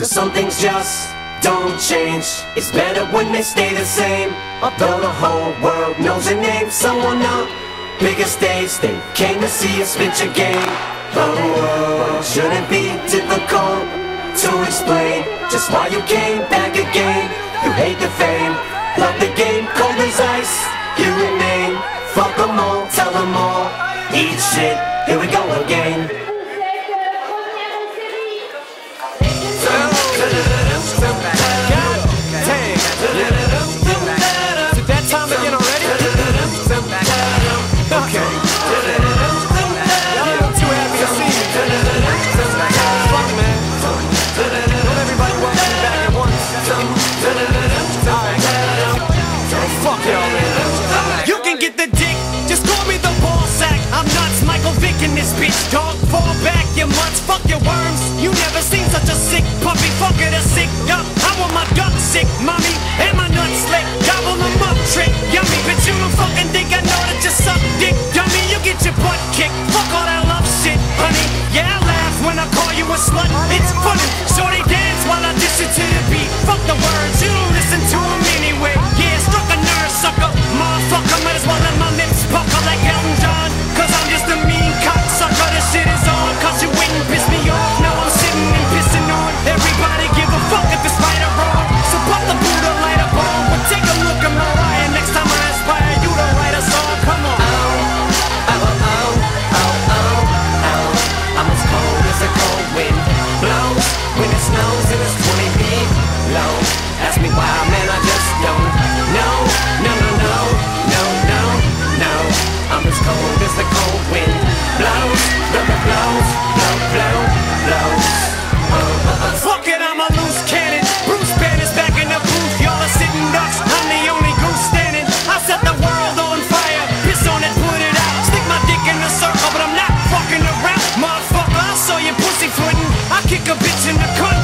Cause some things just don't change. It's better when they stay the same. Although the whole world knows your name Someone on bigger stage They came to see us spit your game. The world shouldn't be difficult to explain Just why you came back again. You hate the fame, love the game Cold as ice, you remain Fuck them all, tell them all. Eat shit, here we go again.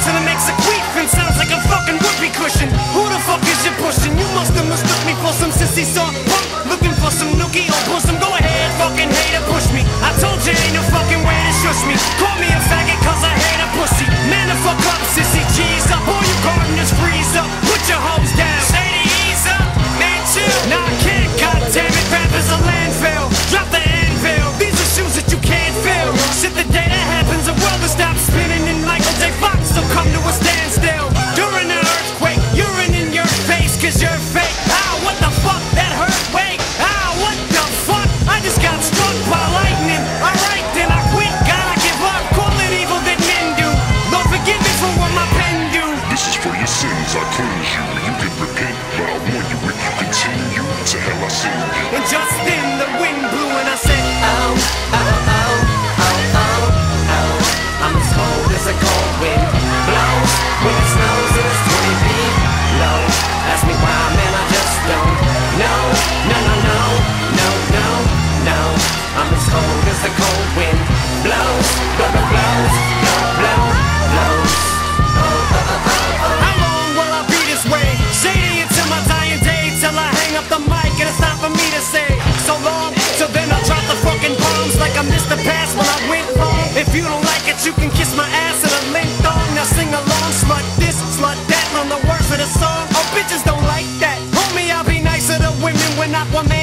and it makes a queef and sounds like a fucking whoopee cushion. Who the fuck is you pushing? You must have mistook me for some sissy soft punk. Looking for some nookie or bosom. Go ahead, fucking hater, push me. I told you ain't no fucking way to shush me. Call me a faggot cause I hate a pussy. Man, the fuck up, sissy. what the not one man.